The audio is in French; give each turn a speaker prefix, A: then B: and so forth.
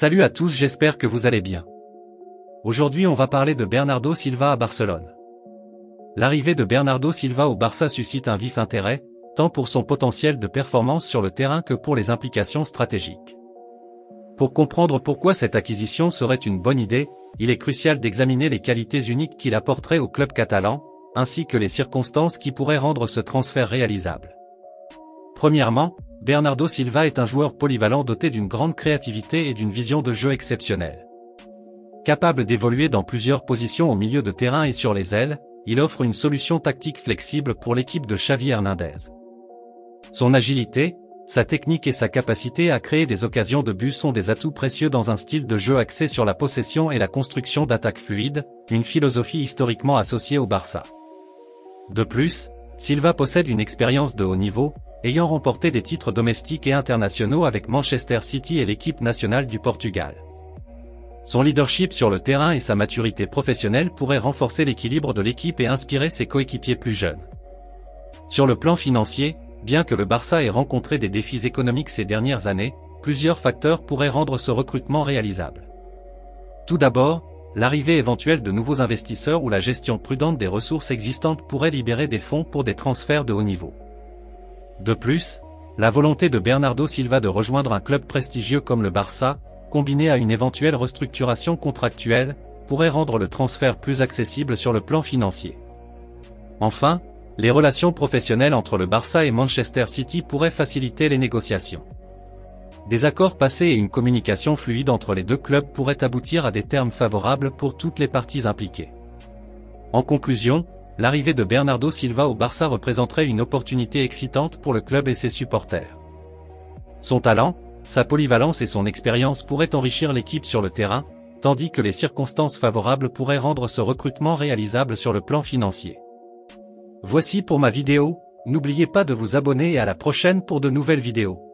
A: Salut à tous j'espère que vous allez bien. Aujourd'hui on va parler de Bernardo Silva à Barcelone. L'arrivée de Bernardo Silva au Barça suscite un vif intérêt, tant pour son potentiel de performance sur le terrain que pour les implications stratégiques. Pour comprendre pourquoi cette acquisition serait une bonne idée, il est crucial d'examiner les qualités uniques qu'il apporterait au club catalan, ainsi que les circonstances qui pourraient rendre ce transfert réalisable. Premièrement, Bernardo Silva est un joueur polyvalent doté d'une grande créativité et d'une vision de jeu exceptionnelle. Capable d'évoluer dans plusieurs positions au milieu de terrain et sur les ailes, il offre une solution tactique flexible pour l'équipe de Xavi Hernandez. Son agilité, sa technique et sa capacité à créer des occasions de but sont des atouts précieux dans un style de jeu axé sur la possession et la construction d'attaques fluides, une philosophie historiquement associée au Barça. De plus, Silva possède une expérience de haut niveau, ayant remporté des titres domestiques et internationaux avec Manchester City et l'équipe nationale du Portugal. Son leadership sur le terrain et sa maturité professionnelle pourraient renforcer l'équilibre de l'équipe et inspirer ses coéquipiers plus jeunes. Sur le plan financier, bien que le Barça ait rencontré des défis économiques ces dernières années, plusieurs facteurs pourraient rendre ce recrutement réalisable. Tout d'abord, l'arrivée éventuelle de nouveaux investisseurs ou la gestion prudente des ressources existantes pourrait libérer des fonds pour des transferts de haut niveau. De plus, la volonté de Bernardo Silva de rejoindre un club prestigieux comme le Barça, combinée à une éventuelle restructuration contractuelle, pourrait rendre le transfert plus accessible sur le plan financier. Enfin, les relations professionnelles entre le Barça et Manchester City pourraient faciliter les négociations. Des accords passés et une communication fluide entre les deux clubs pourraient aboutir à des termes favorables pour toutes les parties impliquées. En conclusion, l'arrivée de Bernardo Silva au Barça représenterait une opportunité excitante pour le club et ses supporters. Son talent, sa polyvalence et son expérience pourraient enrichir l'équipe sur le terrain, tandis que les circonstances favorables pourraient rendre ce recrutement réalisable sur le plan financier. Voici pour ma vidéo, n'oubliez pas de vous abonner et à la prochaine pour de nouvelles vidéos.